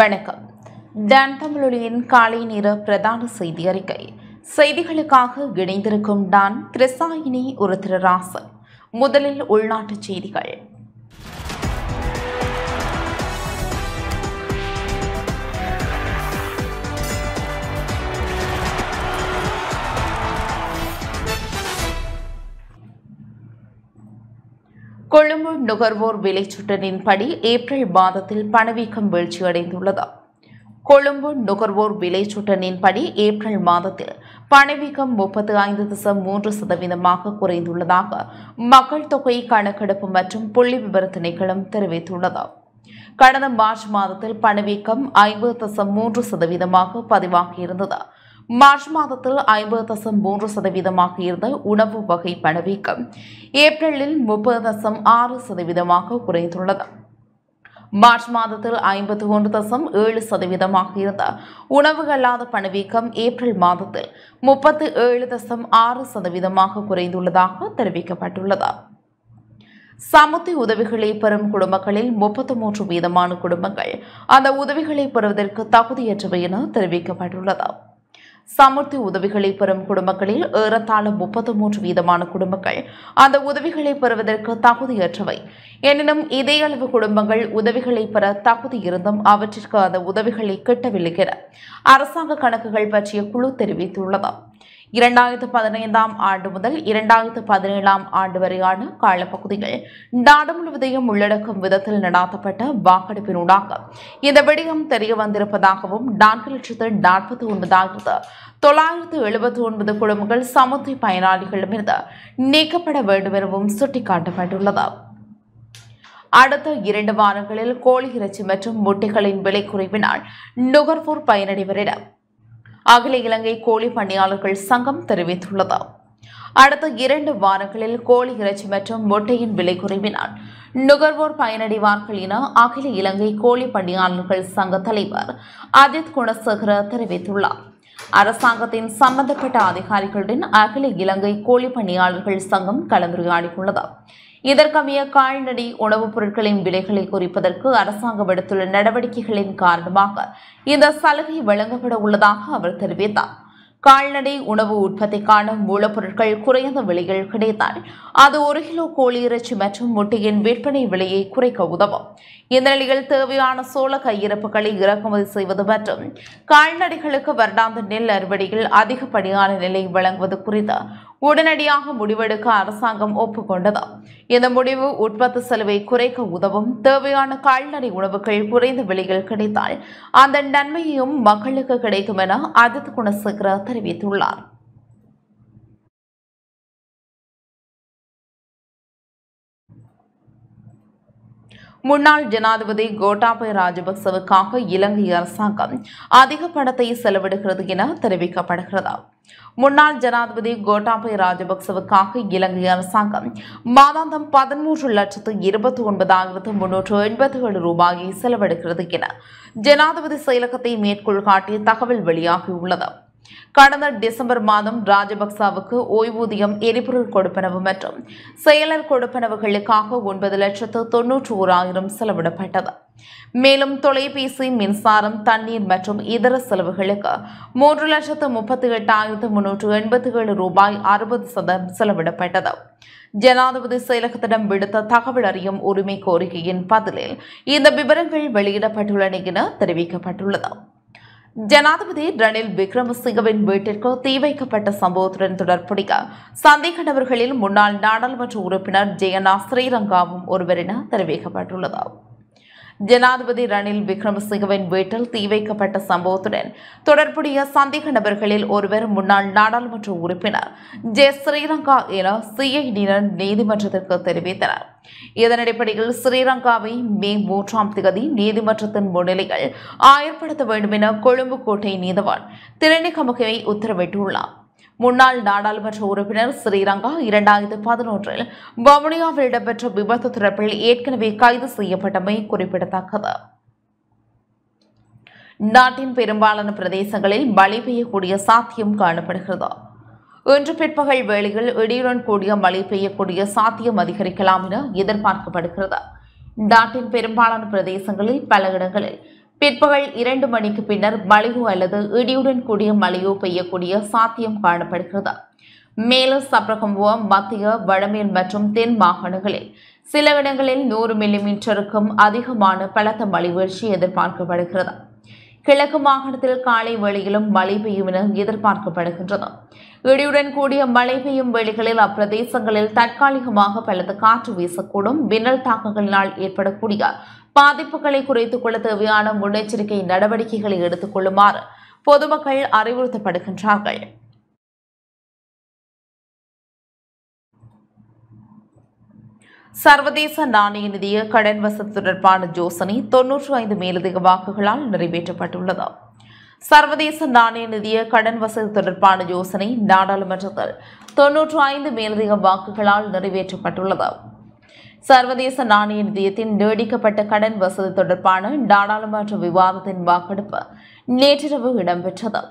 வணக்கம். டான் தமிழொலியின் காலை நேர பிரதான செய்தி அறிக்கை. செய்திகளுக்காக இணைந்திருக்கும் டான் கிருசாயினி ஒரு திருராசன் முதலில் உள்நாட்டுச் செய்திகள். கொழும்பு நுகர்வோர் விலைச்சுட்டனின்படி ஏப்ரல் மாதத்தில் பணவீக்கம் வீழ்ச்சியடைந்துள்ளது. கொழும்பு நுகர்வோர் விலைச்சுட்டனின்படி ஏப்ரல் மாதத்தில் பணவீக்கம் முப்பத்து ஐந்து தசம் மூன்று சதவீதமாக குறைந்துள்ளதாக மக்கள் தொகை கணக்கெடுப்பு மற்றும் புள்ளி விவர திணைக்களம் தெரிவித்துள்ளது. கடந்த மார்ச் மாதத்தில் பணவீக்கம் ஐம்பது தசம் மூன்று சதவீதமாக பதிவாகியிருந்தது. மார்ச் மாதத்தில் ஐம்பது தசம் மூன்று சதவீதமாக இருந்த உணவு வகை பணவீக்கம் ஏப்ரலில் முப்பது தசம் ஆறு சதவீதமாக குறைந்துள்ளது. மார்ச் மாதத்தில் ஐம்பத்தி ஒன்று தசம் ஏழு சதவீதமாக இருந்த உணவுகல்லாத பணவீக்கம் ஏப்ரல் மாதத்தில் முப்பத்தி ஏழு தசம் ஆறு சதவீதமாக குறைந்துள்ளதாக தெரிவிக்கப்பட்டுள்ளது. சமத்தி உதவிகளை பெறும் குடும்பங்களில் முப்பத்தி மூன்று வீதமான குடும்பங்கள் அந்த உதவிகளை பெறுவதற்கு தகுதியற்றவை என தெரிவிக்கப்பட்டுள்ளது. சமுர்த்தி உதவிகளை பெறும் குடும்பங்களில் ஏறத்தாழ முப்பத்து மூன்று வீதமான குடும்பங்கள் அந்த உதவிகளை பெறுவதற்கு தகுதியற்றவை. எனினும் இதே அளவு குடும்பங்கள் உதவிகளை பெற தகுதி இருந்தும் அவற்றிற்கு அந்த உதவிகளை கிட்டவில்லை என அரசாங்க கணக்குகள் பற்றிய குழு தெரிவித்துள்ளது. இரண்டாயிரத்து பதினைந்தாம் ஆண்டு முதல் இரண்டாயிரத்து பதினேழாம் ஆண்டு வரையான காலப்பகுதியில் நாடு முழுவதையும் உள்ளடக்கும் விதத்தில் நடாத்தப்பட்ட வாக்கெடுப்பினூடாக இந்த விடயம் தெரிய வந்திருப்பதாகவும் நான்கு லட்சத்து நாற்பத்தி ஒன்பதாயிரத்து தொள்ளாயிரத்து எழுபத்தி ஒன்பது குடும்பங்கள் சமுத்திர பயனாளிகளிடமிருந்து நீக்கப்பட வேண்டும் எனவும் சுட்டிக்காட்டப்பட்டுள்ளது. அடுத்த இரண்டு வாரங்களில் கோழி இறைச்சி மற்றும் முட்டைகளின் விலை குறைவினால் நுகர்வோர் பயனடைவரிடம் அகில இலங்கை கோழி பணியாளர்கள் சங்கம் தெரிவித்துள்ளது. அடுத்த இரண்டு வாரங்களில் கோழி இறைச்சி மற்றும் முட்டையின் விலை குறைவினால் நுகர்வோர் பயனடைவார்கள் என அகில இலங்கை கோழி பணியாளர்கள் சங்க தலைவர் அஜித் குணசேகர தெரிவித்துள்ளார். அரசாங்கத்தின் சம்பந்தப்பட்ட அதிகாரிகளுடன் அகில இலங்கை கோழி பணியாளர்கள் சங்கம் கலந்துரையாடியுள்ளது. இதற்கமைய கால்நடை உணவுப் பொருட்களின் விலைகளை குறிப்பதற்கு அரசாங்கம் எடுத்துள்ள நடவடிக்கைகளின் காரணமாக இந்த சலுகை வழங்கப்பட உள்ளதாக அவர் தெரிவித்தார். கால்நடை உணவு உற்பத்திக்கான மூலப்பொருட்கள் குறைந்த விலையில் கிடைத்தால் அது ஒரு கிலோ கோழி இறைச்சி மற்றும் முட்டையின் விற்பனை விலையை குறைக்க உதவும். இந்த நிலையில் தேவையான சோள கையிருப்புகளை இறக்குமதி செய்வது மற்றும் கால்நடைகளுக்கு வருடாந்த நெல் அறுவடையில் அதிகப்படியான நிலை வழங்குவது குறித்து உடனடியாக முடிவெடுக்க அரசாங்கம் ஒப்புக்கொண்டது. இந்த முடிவு உற்பத்தி செலவை குறைக்க உதவும். தேவையான கால்நடை உணவுகள் குறைந்த விலையில் கிடைத்தால் அந்த நன்மையும் மக்களுக்கு கிடைக்கும் என அஜித் குணசேகர தெரிவித்துள்ளார். முன்னாள் ஜனாதிபதி கோட்டாபய ராஜபக்சவுக்காக இலங்கை அரசாங்கம் அதிக பணத்தை செலவிடுகிறது என தெரிவிக்கப்படுகிறது. முன்னாள் ஜனாதிபதி கோட்டாபய ராஜபக்சவுக்காக இலங்கை அரசாங்கம் மாதாந்தம் பதிமூன்று லட்சத்து இருபத்தி ஒன்பதாயிரத்து முன்னூற்று எண்பத்தி ஏழு ரூபாயை செலவிடுகிறது என ஜனாதிபதி செயலகத்தை மேற்கோள் காட்டி தகவல் வெளியாகியுள்ளது. கடந்த டிசம்பர் மாதம் ராஜபக்சாவுக்கு ஓய்வூதியம் எரிபொருள் கொடுப்பனவு மற்றும் செயலர் கொடுப்பனவுகளுக்காக ஒன்பது லட்சத்து தொன்னூற்று ஓராயிரம் செலவிடப்பட்டது. மேலும் தொலைபேசி மின்சாரம் தண்ணீர் மற்றும் இதர செலவுகளுக்கு மூன்று லட்சத்து முப்பத்தி எட்டாயிரத்து முன்னூற்று எண்பத்தி ஏழு ரூபாய் அறுபது சதம் செலவிடப்பட்டது. ஜனாதிபதி செயலகத்திடம் விடுத்த தகவல் அறியும் உரிமை கோரிக்கையின் பதிலில் இந்த விவரங்கள் வெளியிடப்பட்டுள்ளன என தெரிவிக்கப்பட்டுள்ளது. ஜனாதிபதி ரணில் விக்ரமசிங்கவின் வீட்டிற்கு தீ வைக்கப்பட்ட சம்பவத்துடன் தொடர்புடைய சந்தேக நபர்களில் முன்னாள் நாடாளுமன்ற உறுப்பினர் ஜெயனா ஸ்ரீரங்காவும் ஒருவர் என தெரிவிக்கப்பட்டுள்ளது. ஜனாதிபதி ரணில் விக்ரமசிங்கவின் வீட்டில் தீ வைக்கப்பட்ட சம்பவத்துடன் தொடர்புடைய சந்தேக நபர்களில் ஒருவர் முன்னாள் நாடாளுமன்ற உறுப்பினர் ஜெ. ஸ்ரீலங்கா என சிஐடியினர் நீதிமன்றத்திற்கு தெரிவித்தனர். இதன் அடிப்படையில் ஸ்ரீலங்காவை மே மூன்றாம் தேதி நீதிமன்றத்தின் முன்னிலையில் ஆயர்படுத்த வேண்டும் என கொழும்பு கோட்டை நீதவான் திருநிகமுகவை உத்தரவிட்டுள்ளார். முன்னாள் நாடாளுமன்ற உறுப்பினர் ஸ்ரீரங்கா இரண்டாயிரத்து பதினொன்றில் வவுனியாவில் இடம்பெற்ற விபத்து தொடர்பில் ஏற்கனவே கைது செய்யப்பட்டமை குறிப்பிடத்தக்கது. நாட்டின் பெரும்பாலான பிரதேசங்களில் மழை பெய்யக்கூடிய சாத்தியம் காணப்படுகிறது. இன்று பிற்பகல் வேளையில் இடியுடன் கூடிய மழை பெய்யக்கூடிய சாத்தியம் அதிகரிக்கலாம் என எதிர்பார்க்கப்படுகிறது. நாட்டின் பெரும்பாலான பிரதேசங்களில் பல இடங்களில் பிற்பகல் இரண்டு மணிக்கு பின்னர் மழையோ அல்லது இடியுடன் கூடிய மழையோ பெய்யக்கூடிய சாத்தியம் காணப்படுகிறது. மேலும் சப்ரகம்புவா மத்திய வடமேல் மற்றும் தென் மாகாணங்களில் சில இடங்களில் நூறு மில்லிமீட்டருக்கும் அதிகமான பலத்த மழை வீழ்ச்சி எதிர்பார்க்கப்படுகிறது. கிழக்கு மாகாணத்தில் காலை வேளையிலும் மழை பெய்யும் என எதிர்பார்க்கப்படுகின்றது. இடியுடன் கூடிய மழை பெய்யும் வேளைகளில் அப்பிரதேசங்களில் தற்காலிகமாக பலத்த காற்று வீசக்கூடும். மின்னல் தாக்கங்களினால் ஏற்படக்கூடிய பாதிப்புகளை குறைத்துக் கொள்ள தேவையான முன்னெச்சரிக்கை நடவடிக்கைகளை எடுத்துக் கொள்ளுமாறு பொதுமக்கள் அறிவுறுத்தப்படுகின்றார்கள். சர்வதேச நாணய நிதிய கடன் வசதி தொடர்பான யோசனை தொன்னூற்று ஐந்து மேலதிக வாக்குகளால் நிறைவேற்றப்பட்டுள்ளது. சர்வதேச நாணய நிதிய கடன் வசதி தொடர்பான யோசனை நாடாளுமன்றத்தில் தொன்னூற்று ஐந்து மேலதிக வாக்குகளால் நிறைவேற்றப்பட்டுள்ளது. சர்வதேச நாணய நிதியத்தின் நீடிக்கப்பட்ட கடன் வசதி தொடர்பான நாடாளுமன்ற விவாதத்தின் வாக்கெடுப்பு நேற்றிரவு இடம்பெற்றது.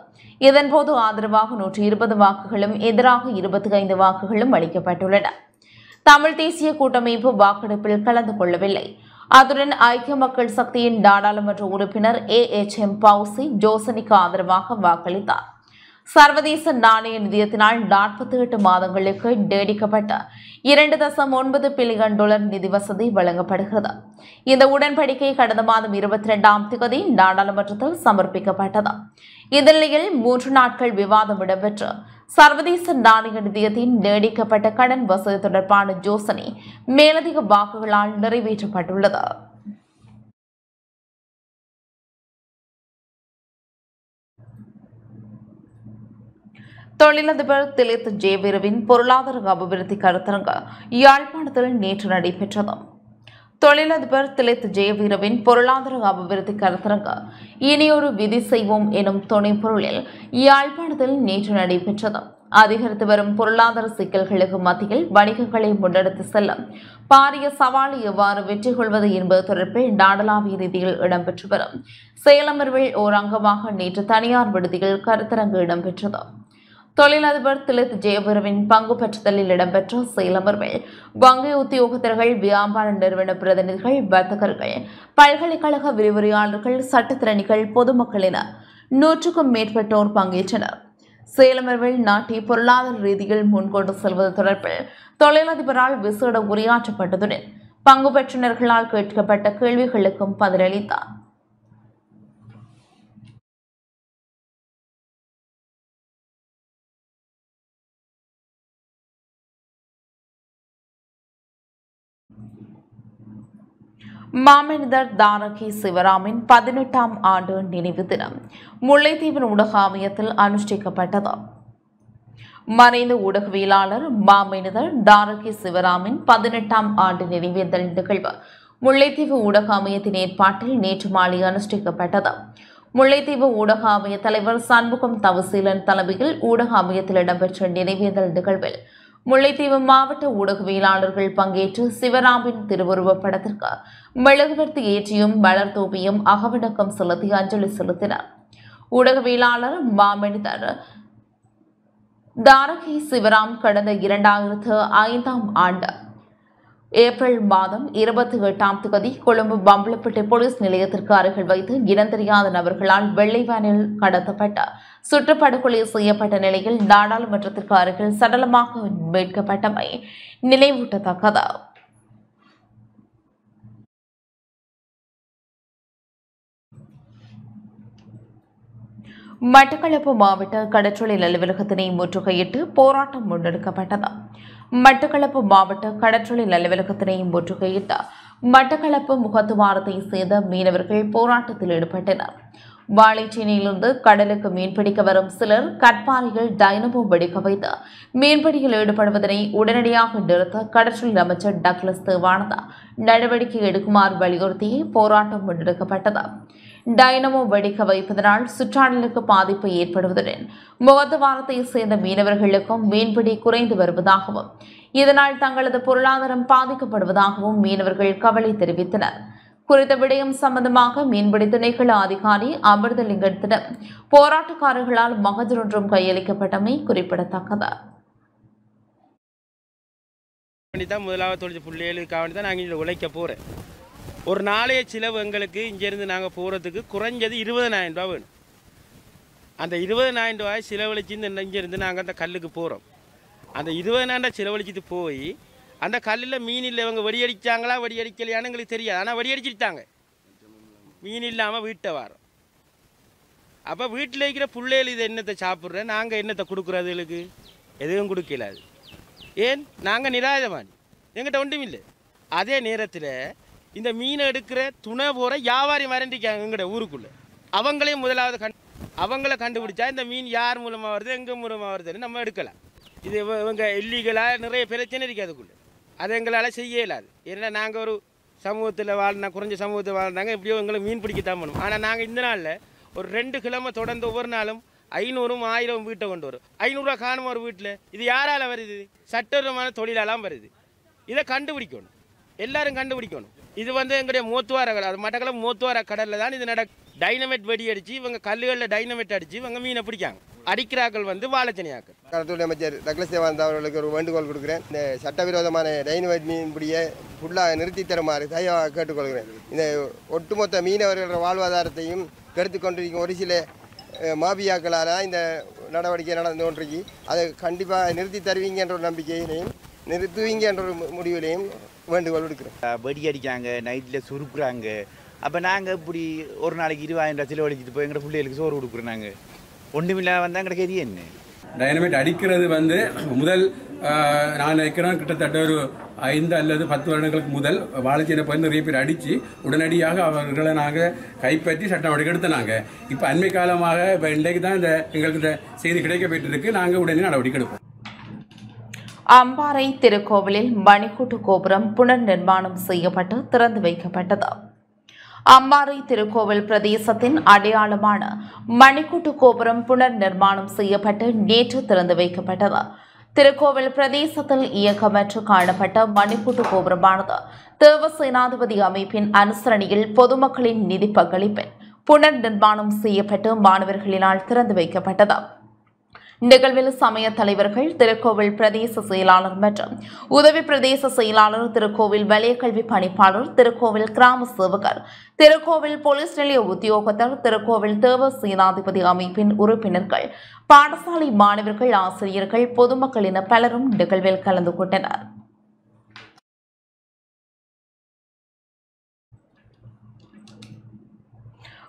இதன்போது ஆதரவாக நூற்றி இருபது வாக்குகளும் எதிராக இருபத்தி ஐந்து வாக்குகளும் அளிக்கப்பட்டுள்ளன. தமிழ் தேசிய கூட்டமைப்பு வாக்கெடுப்பில் கலந்து கொள்ளவில்லை. அத்துடன் ஐக்கிய மக்கள் சக்தியின் நாடாளுமன்ற உறுப்பினர் ஏ எச் எம் பவுசி ஜோசனிக்கு ஆதரவாக வாக்களித்தார். சர்வதேச நாணய நிதியத்தினால் நாற்பத்தி எட்டு மாதங்களுக்கு நீடிக்கப்பட்ட இரண்டு தசம் ஒன்பது பில்லியன் டாலர் நிதி வசதி வழங்கப்படுகிறது. இந்த உடன்படிக்கை கடந்த மாதம் இருபத்தி ரெண்டாம் தேதி நாடாளுமன்றத்தில் சமர்ப்பிக்கப்பட்டது. இந்த நிலையில் மூன்று நாட்கள் விவாதம் இடம்பெற்று சர்வதேச நாணய நிதியத்தின் நீடிக்கப்பட்ட கடன் வசதி தொடர்பான யோசனை மேலதிக வாக்குகளால் நிறைவேற்றப்பட்டுள்ளது. தொழிலதிபர் திலித் ஜேவிரவின் பொருளாதார அபிவிருத்தி கருத்தரங்கு யாழ்ப்பாணத்தில் நேற்று நடைபெற்றது. தொழிலதிபர் திலித் ஜெயவீரவின் பொருளாதார அபிவிருத்தி கருத்தரங்கு இனியொரு விதி செய்வோம் எனும் துணை பொருளில் யாழ்ப்பாணத்தில் நேற்று நடைபெற்றது. அதிகரித்து வரும் பொருளாதார சிக்கல்களுக்கு மத்தியில் வணிகங்களை முன்னெடுத்து செல்லும் பாரிய சவாலை எவ்வாறு வெற்றி கொள்வது என்பது தொடர்பில் நாடளாவிய ரீதியில் இடம்பெற்று வரும். சேலமர்வில் ஓர் அங்கமாக நேற்று தனியார் விடுதியில் கருத்தரங்கு இடம்பெற்றது. தொழிலதிபர் திலித் ஜெயபுரவின் பங்கு பெற்றுதலில் இடம்பெற்ற சேலமர்வில் வங்கி உத்தியோகத்தர்கள் வியாபார நிறுவன பிரதிநிதிகள் வர்த்தகர்கள் பல்கலைக்கழக விரிவுரையாளர்கள் சட்டத்திறனிகள் பொதுமக்கள் என நூற்றுக்கும் மேற்பட்டோர் பங்கேற்றனர். சேலமர்வில் நாட்டை பொருளாதார ரீதியில் முன்கொண்டு செல்வது தொடர்பில் தொழிலதிபரால் விசேட உரையாற்றப்பட்டதுடன் பங்கு பெற்றனர்களால் கேட்கப்பட்ட கேள்விகளுக்கும் பதிலளித்தார். மாமனிதர் தாரகி சிவராமின் பதினெட்டாம் ஆண்டு நினைவு தினம் முல்லைத்தீவு ஊடகாமயத்தில் அனுஷ்டிக்கப்பட்டது. மறைந்த ஊடகவியலாளர் மாமனிதர் தாரகி சிவராமின் பதினெட்டாம் ஆண்டு நினைவேந்தல் நிகழ்வு முல்லைத்தீவு ஊடக அமையத்தின் ஏற்பாட்டில் நேற்று மாலை அனுஷ்டிக்கப்பட்டது. முல்லைத்தீவு ஊடக அமைய தலைவர் சண்முகம் தவசீலன் தலைமையில் ஊடக அமையத்தில் இடம்பெற்ற நினைவேந்தல் நிகழ்வில் முல்லைத்தீவு மாவட்ட ஊடகவியலாளர்கள் பங்கேற்று சிவராமின் திருவுருவப் படத்திற்கு மெழுகுவர்த்தி ஏற்றியும் மலர் தூவியும் அகவணக்கம் செலுத்தி அஞ்சலி செலுத்தினர். ஊடகவியலாளர் மாமனிதர் தாரகி சிவராம் கடந்த இரண்டாயிரத்து ஐந்தாம் ஆண்டு ஏப்ரல் மாதம் இருபத்தி எட்டாம் தேதி கொழும்பு பம்பலப்பட்டி போலீஸ் நிலையத்திற்கு அருகில் வைத்து இனந்தெரியாத நபர்களால் வெள்ளை வேனில் கடத்தப்பட்ட சுற்றுப்படுகொலை செய்யப்பட்ட நிலையில் நாடாளுமன்றத்திற்கு அருகில் சடலமாக மீட்கப்பட்டமை நினைவூட்டத்தக்கது. மட்டக்களப்பு மாவட்ட கடற்றொழில் அலுவலகத்தினை முற்றுகையிட்டு போராட்டம் முன்னெடுக்கப்பட்டது. மட்டக்களப்பு மாவட்ட கடற்றொழில் அலுவலகத்தினை முற்றுகையிட்டு மட்டக்களப்பு முகத்துவாரத்தை சேர்ந்த மீனவர்கள் போராட்டத்தில் ஈடுபட்டனர். வாழைச்சேனையிலிருந்து கடலுக்கு மீன்பிடிக்க வரும் சிலர் கட்பாறைகள் டைனமோ வெடிக்க வைத்து மீன்பிடியில் ஈடுபடுவதனை உடனடியாக நிறுத்த கடற்றொழில் அமைச்சர் டக்ளஸ் தேவானந்தா நடவடிக்கை எடுக்குமாறு வலியுறுத்தி போராட்டம் முன்னெடுக்கப்பட்டது. டைனமோ வெடிக்க வைப்பதனால் சுற்றாடலுக்கு பாதிப்பு ஏற்படுவதுடன் முகத்துவாரத்தைச் சேர்ந்த மீனவர்களுக்கும் மீன்பிடி குறைந்து வருவதாகவும் இதனால் தங்களது பொருளாதாரம் பாதிக்கப்படுவதாகவும் மீனவர்கள் கவலை தெரிவித்தனர். குறித்த விடயம் சம்பந்தமாக மீன்பிடி திணைக்கள அதிகாரி அமிர்தலிங்கத்திடம் போராட்டக்காரர்களால் மகஜரொன்றும் கையளிக்கப்பட்டமை குறிப்பிடத்தக்கது. தான் முதலாவது தொழில் புள்ளியலுக்காக தான் நாங்கள் இங்கே உழைக்க போகிறேன் ஒரு நாளைய செலவு எங்களுக்கு இங்கேருந்து நாங்கள் போகிறதுக்கு குறைஞ்சது இருபதனாயிரம் ரூபா வேணும். அந்த இருபதனாயிரம் ரூபாய் செலவழிச்சு இந்த இங்கேருந்து நாங்கள் அந்த கல்லுக்கு போகிறோம் அந்த இருபதனாயிரம் செலவழிச்சிட்டு போய் அந்த கல்லில் மீன் இல்லை இவங்க வெடியடிச்சாங்களா வெடியடிக்கலையான்னு எங்களுக்கு தெரியாது. ஆனால் வெடியடிச்சிட்டாங்க மீன் இல்லாமல் வீட்டை வாரோம். அப்போ வீட்டில் இருக்கிற பிள்ளைகள் இது என்னத்தை சாப்பிட்ற? நாங்கள் என்னத்தை கொடுக்குறது எங்களுக்கு? எதுவும் கொடுக்கல அது. ஏன்? நாங்கள் நிராயுதமானி எங்கிட்ட ஒன்றும் இல்லை. அதே நேரத்தில் இந்த மீனை எடுக்கிற துணை போகிற வியாபாரி மறண்டிக்காங்க எங்கட ஊருக்குள்ளே. அவங்களையும் முதலாவது கண் அவங்கள கண்டுபிடிச்சா இந்த மீன் யார் மூலமாக வருது எங்கே மூலமாக வருதுன்னு நம்ம எடுக்கலாம். இது இவங்க இல்லீகலாக நிறைய பிரச்சனை இருக்குது அதுக்குள்ளே. அது எங்களால் செய்ய இயலாது. ஏன்னா நாங்கள் ஒரு சமூகத்தில் வாழ்னா குறைஞ்ச சமூகத்தில் வாழ்ந்தாங்க எப்படியோ எங்களை மீன் பிடிக்கத்தான் பண்ணும் ஆனால் நாங்கள் இந்த நாளில் ஒரு ரெண்டு கிழமை தொடர்ந்து ஒவ்வொரு நாளும் ஐநூறும் ஆயிரம் வீட்டை கொண்டு வரும். ஐநூறுரூவா காணும் ஒரு வீட்டில்? இது யாரால் வருது? சட்டபூர்வமான தொழிலாலாம் வருது. இதை கண்டுபிடிக்கணும். எல்லாரும் கண்டுபிடிக்கணும். இது வந்து எங்களுடைய மூத்துவார கடல் அது மட்டக்களப்பு மூத்துவார கடலில் தான் இது நட டைனமேட் வெடி அடித்து இவங்க கல்லுகளில் டைனமேட் அடித்து இவங்க மீனை பிடிக்காங்க. அடிக்கிறாக்கள் வந்து வாழைச்சனியாக்கள் கடத்துறை அமைச்சர் டக்ளஸ் தேவானந்தா அவர்களுக்கு ஒரு வேண்டுகோள் கொடுக்குறேன். இந்த சட்டவிரோதமான டைனமேட் மீன் பிடியை ஃபுல்லாக நிறுத்தி தருமாறு தயவாக கேட்டுக்கொள்கிறேன். இந்த ஒட்டுமொத்த மீனவர்களோட வாழ்வாதாரத்தையும் கெடுத்து கொண்டிருக்கும் ஒரு சில மாபியாக்களால் இந்த நடவடிக்கை நடந்து கொண்டிருக்கு. அதை கண்டிப்பாக நிறுத்தி தருவீங்க என்ற ஒரு நம்பிக்கையிலையும் நிறுத்துவீங்க என்ற ஒரு முடிவிலையும் வேண்டுகோள் விடுக்கிறேன் வெடி அடிக்காங்க நைட்டில் சுருக்குறாங்க. அப்போ நாங்கள் இப்படி ஒரு நாளைக்கு இருபதாயிரம் ரூபா செலவழிச்சிட்டு போய் எங்கள் பிள்ளைகளுக்கு சோறு கொடுக்குறோம் நாங்கள் ஒன்றுமில்லாத வந்தால் எங்களுக்கு எரிய என்ன? டைனமைட் அடிக்கிறது வந்து முதல் நான் நினைக்கிறேன் கிட்டத்தட்ட ஒரு ஐந்து அல்லது பத்து வருடங்களுக்கு முதல் வாழைச்சீனை போய் நிறைய பேர் அடித்து உடனடியாக அவர்களை நாங்கள் கைப்பற்றி சட்ட நடவடிக்கை எடுத்தனாங்க. இப்போ அண்மை காலமாக இப்போ இன்றைக்கு தான் இந்த எங்களுக்கு இந்த செய்தி கிடைக்கப்பட்டு இருக்கு நாங்கள் உடனே நடவடிக்கை எடுப்போம். அம்பாறை திருக்கோவிலில் மணிக்கூட்டு கோபுரம் புனர் நிர்மாணம் செய்யப்பட்டு திறந்து வைக்கப்பட்டது. அம்பாறை திருக்கோவில் பிரதேசத்தின் அடையாளமான மணிக்கூட்டு கோபுரம் புனர் நிர்மாணம் செய்யப்பட்டு நேற்று திறந்து வைக்கப்பட்டது. திருக்கோவில் பிரதேசத்தில் இயக்கமற்று காணப்பட்ட மணிக்கூட்டு கோபுரமானது தேவசேனாதிபதி அமைப்பின் அனுசரணையில் பொதுமக்களின் நிதி பங்களிப்பில் புனர் நிர்மாணம் செய்யப்பட்டு மாணவர்களினால் திறந்து வைக்கப்பட்டது. நிகழ்வில் சமய தலைவர்கள் திருக்கோவில் பிரதேச செயலாளர் மற்றும் உதவி பிரதேச செயலாளர் திருக்கோவில் வலயக்கல்வி பணிப்பாளர் திருக்கோவில் கிராம சேவகர் திருக்கோவில் போலீஸ் நிலைய உத்தியோகத்தர் திருக்கோவில் தேவ சேனாதிபதி அமைப்பின் உறுப்பினர்கள் பாடசாலை மாணவர்கள் ஆசிரியர்கள் பொதுமக்கள் என பலரும் நிகழ்வில் கலந்து கொண்டனர்.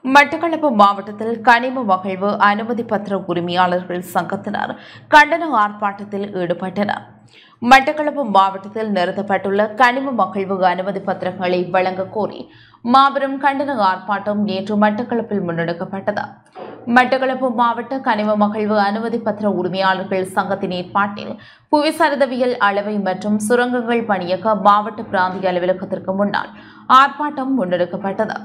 மட்டக்களப்பு மாவட்டத்தில் கனிம மகிழ்வு அனுமதி பத்திர உரிமையாளர்கள் சங்கத்தினர் கண்டன ஆர்ப்பாட்டத்தில் ஈடுபட்டனர். மட்டக்களப்பு மாவட்டத்தில் நிறுத்தப்பட்டுள்ள கனிம மகிழ்வு அனுமதி பத்திரங்களை வழங்க கோரி மாபெரும் கண்டன ஆர்ப்பாட்டம் நேற்று மட்டக்களப்பில் முன்னெடுக்கப்பட்டது. மட்டக்களப்பு மாவட்ட கனிம மகிழ்வு அனுமதி பத்திர உரிமையாளர்கள் சங்கத்தின் ஏற்பாட்டில் புவிசரிதவியல் அளவை மற்றும் சுரங்கங்கள் பணியக மாவட்ட பிராந்திய அலுவலகத்திற்கு முன்னால் ஆர்ப்பாட்டம் முன்னெடுக்கப்பட்டது.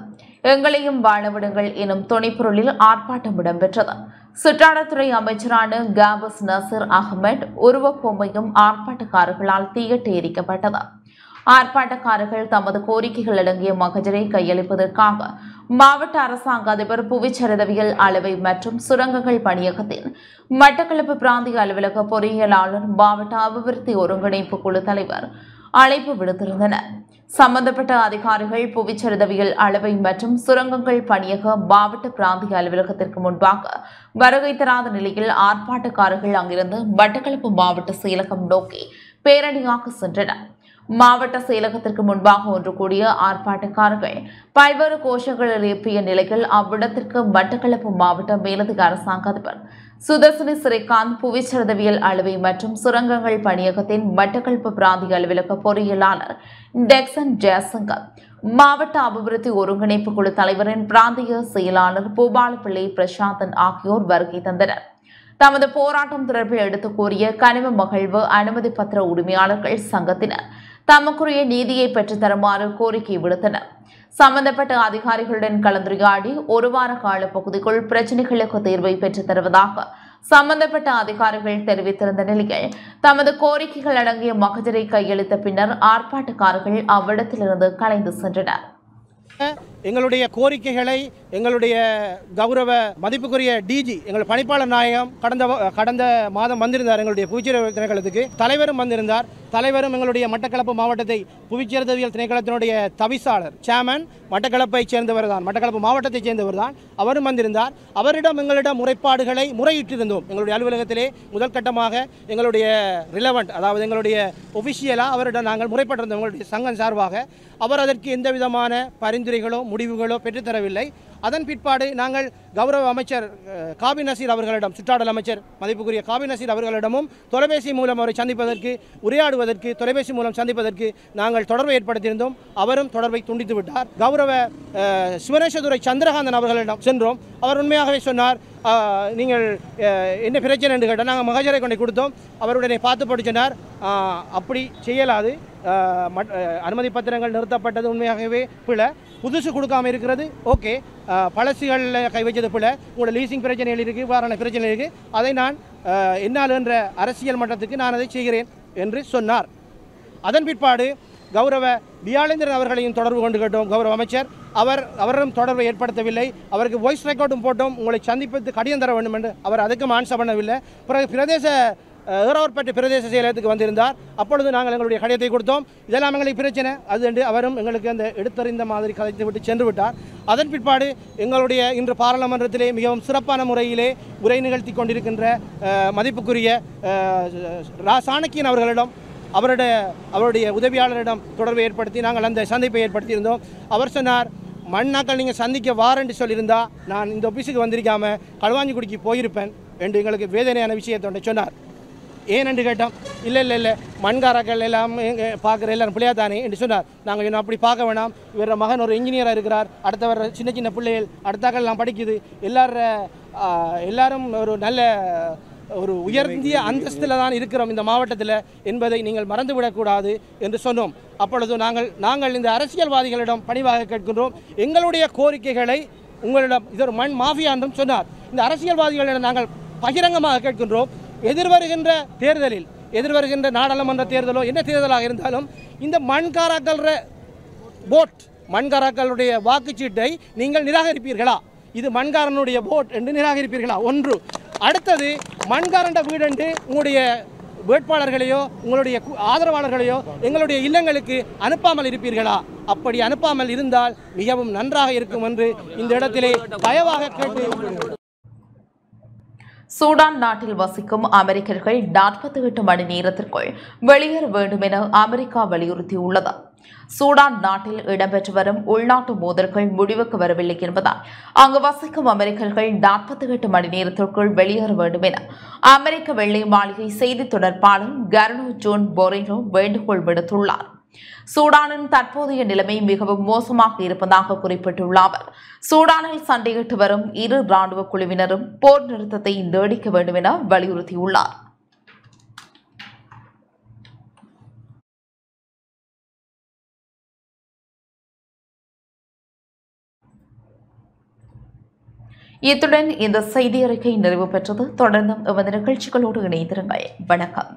எங்களையும் வாழவிடுங்கள் எனும் துணைப்பொருளில் ஆர்ப்பாட்டம் இடம்பெற்றது. சுற்றாடத்துறை அமைச்சரான காபஸ் நசீர் அகமட் உருவப்பொம்மையும் ஆர்ப்பாட்டக்காரர்களால் தீயிட்டு எரிக்கப்பட்டது. ஆர்ப்பாட்டக்காரர்கள் தமது கோரிக்கைகள் அடங்கிய மகஜரை கையளிப்பதற்காக மாவட்ட அரசாங்க அதிபர் புவிச்சரிதவியல் அளவை மற்றும் சுரங்கங்கள் பணியகத்தின் மட்டக்களப்பு பிராந்திய அலுவலக பொறியியலாளர் மாவட்ட அபிவிருத்தி ஒருங்கிணைப்பு குழு தலைவர் அழைப்பு விடுத்திருந்தனர். சம்பந்தப்பட்ட அதிகாரிகள் புவிச்சரிதவியல் அளவை மற்றும் சுரங்கங்கள் பணியக மாவட்ட பிராந்திய அலுவலகத்திற்கு முன்பாக வருகை தராத நிலையில் ஆர்ப்பாட்டக்காரர்கள் அங்கிருந்து வட்டக்களப்பு மாவட்ட செயலகம் நோக்கி பேரணியாக சென்றனர். மாவட்ட செயலகத்திற்கு முன்பாக ஒன்று கூடிய ஆர்ப்பாட்டக்காரர்கள் பல்வேறு கோஷங்கள் எழுப்பிய நிலையில் அவ்விடத்திற்கு மட்டக்களப்பு மாவட்ட மேலதிக அரசாங்க அதிபர் சுதர்சனி சிறைகாந்த் புவிச்சரதவியல் அளவை மற்றும் சுரங்கங்கள் பணியகத்தின் மட்டக்களப்பு பிராந்திய அலுவலக பொறியியலாளர் டெக்சன் ஜெயசங்கர் மாவட்ட அபிவிருத்தி ஒருங்கிணைப்பு குழு தலைவரின் பிராந்திய செயலாளர் பூபாலப்பிள்ளை பிரசாந்தன் ஆகியோர் வருகை தந்தனர். தமது போராட்டம் தொடர்பில் எடுத்து கூறிய கனிம மகிழ்வு அனுமதி பத்திர உரிமையாளர்கள் சங்கத்தினர் தமக்குரிய நீதியை பெற்றுத்தருமாறு கோரிக்கை விடுத்தனர். சம்பந்தப்பட்ட அதிகாரிகளுடன் கலந்துரையாடி ஒரு வார கால பகுதிக்குள் பிரச்சினைகளுக்கு தீர்வை பெற்றுத் தருவதாக சம்பந்தப்பட்ட அதிகாரிகள் தெரிவித்திருந்த நிலையில் தமது கோரிக்கைகள் அடங்கிய மகஜரை கையளித்த பின்னர் ஆர்ப்பாட்டக்காரர்கள் அவ்விடத்திலிருந்து கலைந்து சென்றனர். எங்களுடைய கோரிக்கைகளை எங்களுடைய கௌரவ மதிப்புக்குரிய டிஜி எங்கள் பணிப்பாளர் நாயகம் கடந்த கடந்த மாதம் வந்திருந்தார். எங்களுடைய பூச்சிர திணைக்களத்துக்கு தலைவரும் வந்திருந்தார். தலைவரும் எங்களுடைய மட்டக்களப்பு மாவட்டத்தை புவிச்சேர்தவியல் திணைக்களத்தினுடைய தவிசாளர் சேர்மன் மட்டக்களப்பைச் சேர்ந்தவர் தான். மட்டக்களப்பு மாவட்டத்தைச் சேர்ந்தவர் தான். அவரும் வந்திருந்தார். அவரிடம் எங்களிடம் முறைப்பாடுகளை முறையிட்டிருந்தோம். எங்களுடைய அலுவலகத்திலே முதல் கட்டமாக எங்களுடைய ரிலவெண்ட் அதாவது எங்களுடைய ஒஃபிஷியலாக அவரிடம் நாங்கள் முறைப்பட்டிருந்தோம். எங்களுடைய சங்கம் சார்பாக. அவர் அதற்கு எந்த விதமான பரிந்துரைகளோ முடிவுகளோ பெற்றுத்தரவில்லை. அதன் பிற்பாடு நாங்கள் கௌரவ அமைச்சர் காபி நசீர் அவர்களிடம் சுற்றாடல் அமைச்சர் மதிப்புக்குரிய காபி நசீர் அவர்களிடமும் தொலைபேசி மூலம் அவரை சந்திப்பதற்கு உரையாடுவதற்கு தொலைபேசி மூலம் சந்திப்பதற்கு நாங்கள் தொடர்பை ஏற்படுத்தியிருந்தோம். அவரும் தொடர்பை துண்டித்து விட்டார். கௌரவ அஹ், சிவனேஸ்வதுரை சந்திரகாந்தன் அவர்களிடம் சென்றோம். அவர் உண்மையாகவே சொன்னார் நீங்கள் என்ன பிரச்சனை என்று கேட்டால் நாங்கள் மகஜரை கொண்டு கொடுத்தோம். அவருடனே பார்த்து படிச்சனார் அப்படி செய்யலாது. அனுமதி பத்திரங்கள் நிறுத்தப்பட்டது உண்மையாகவே பிழை. புதுசு கொடுக்காம இருக்கிறது. ஓகே. பழசுகளில் கை வச்சது பிள்ளை உங்களோட லீசிங் பிரச்சனைகள் இருக்குது வேறான பிரச்சனை இருக்குது அதை நான் என்னால் என்ற அரசியல் மட்டத்துக்கு நான் அதை செய்கிறேன் என்று சொன்னார். அதன் பிற்பாடு கௌரவ வியாழேந்திரன் அவர்களையும் தொடர்பு கொண்டு கேட்டோம் கௌரவ அமைச்சர். அவர் அவரும் தொடர்பை ஏற்படுத்தவில்லை. அவருக்கு வாய்ஸ் ரெக்கார்டும் போட்டோம். உங்களை சந்திப்பது கடிதம் தர வேண்டும் என்று அவர் அதுக்கும் ஆன்சர் பண்ணவில்லை. பிறகு பிரதேச ஏறாவூர்பேட்டை பிரதேச செயலகத்துக்கு வந்திருந்தார். அப்பொழுது நாங்கள் எங்களுடைய கடிதத்தை கொடுத்தோம். இதெல்லாம் எங்களுக்கு பிரச்சனை. அது என்று அவரும் எங்களுக்கு அந்த எடுத்தறிந்த மாதிரி கதைத்து விட்டு சென்று விட்டார். அதன் பிற்பாடு எங்களுடைய இன்று பாராளுமன்றத்திலே மிகவும் சிறப்பான முறையிலே உரை நிகழ்த்தி கொண்டிருக்கின்ற மதிப்புக்குரிய ரா சாணக்கியன் அவர்களிடம் அவருடைய அவருடைய உதவியாளரிடம் தொடர்பை ஏற்படுத்தி நாங்கள் அந்த சந்திப்பை ஏற்படுத்தியிருந்தோம். அவர் சொன்னார் மண்ணாக்கள் நீங்கள் சந்திக்க வாரண்டி சொல்லியிருந்தா நான் இந்த ஆஃபீஸுக்கு வந்திருக்காமல் களுவாஞ்சிக்குடிக்கு போயிருப்பேன் என்று எங்களுக்கு வேதனையான விஷயத்தை சொன்னார். ஏன் என்று கேட்டோம் இல்லை இல்லை இல்லை மண்காரர்கள் எல்லாம் எங்கே பார்க்குற எல்லாரும் பிள்ளையா தானே என்று சொன்னார். நாங்கள் இன்னும் அப்படி பார்க்க வேணாம். இவர மகன் ஒரு இன்ஜினியராக இருக்கிறார். அடுத்தவர் சின்ன சின்ன பிள்ளைகள் அடுத்தாக்கள் எல்லாம் படிக்குது. எல்லார எல்லாரும் ஒரு நல்ல ஒரு உயர்ந்திய அந்தஸ்தில் தான் இருக்கிறோம் இந்த மாவட்டத்தில் என்பதை நீங்கள் மறந்துவிடக்கூடாது என்று சொன்னோம். அப்பொழுது நாங்கள் நாங்கள் இந்த அரசியல்வாதிகளிடம் பணிவாக கேட்கின்றோம். எங்களுடைய கோரிக்கைகளை உங்களிடம் இது ஒரு மண் மாஃபியா என்றும் சொன்னார். இந்த அரசியல்வாதிகளிடம் நாங்கள் பகிரங்கமாக கேட்கின்றோம். எதிர்வருகின்ற தேர்தலில் எதிர்வருகின்ற நாடாளுமன்ற தேர்தலோ என்ன தேர்தலாக இருந்தாலும் இந்த மண்காராக்கள்ற போட் மண்காராக்களுடைய வாக்குச்சீட்டை நீங்கள் நிராகரிப்பீர்களா? இது மண்காரனுடைய போட் என்று நிராகரிப்பீர்களா? ஒன்று. அடுத்தது மண்காரண்ட வீடென்று உங்களுடைய வேட்பாளர்களையோ உங்களுடைய ஆதரவாளர்களையோ எங்களுடைய இல்லங்களுக்கு அனுப்பாமல் இருப்பீர்களா? அப்படி அனுப்பாமல் இருந்தால் மிகவும் நன்றாக இருக்கும் என்று இந்த இடத்திலே தயவாக கேட்டு சூடான் நாட்டில் வசிக்கும் அமெரிக்கர்கள் நாற்பத்தி எட்டு மணி நேரத்திற்குள் வெளியேற வேண்டும் என அமெரிக்கா வலியுறுத்தியுள்ளது. சூடான் நாட்டில் இடம்பெற்று வரும் உள்நாட்டு மோதல்கள் முடிவுக்கு வரவில்லை என்பதால் அங்கு வசிக்கும் அமெரிக்கர்கள் நாற்பத்தி எட்டு மணி நேரத்திற்குள் வெளியேற வேண்டும் என அமெரிக்க வெள்ளை மாளிகை செய்தி தொடர்பாளர் கர்னோ ஜோன் போரினோ வேண்டுகோள் விடுத்துள்ளார். சூடானின் தற்போதைய நிலைமை மிகவும் மோசமாக இருப்பதாக குறிப்பிட்டுள்ள அவர் சூடானில் சண்டையிட்டு வரும் இரு ராணுவ குழுவினரும் போர் நிறுத்தத்தை நீடிக்க வேண்டும் என வலியுறுத்தியுள்ளார். இத்துடன் இந்த செய்தி அறிக்கை நிறைவு பெற்றது. தொடர்ந்தும் எமது நிகழ்ச்சிகளோடு இணைந்திருங்கள். வணக்கம்.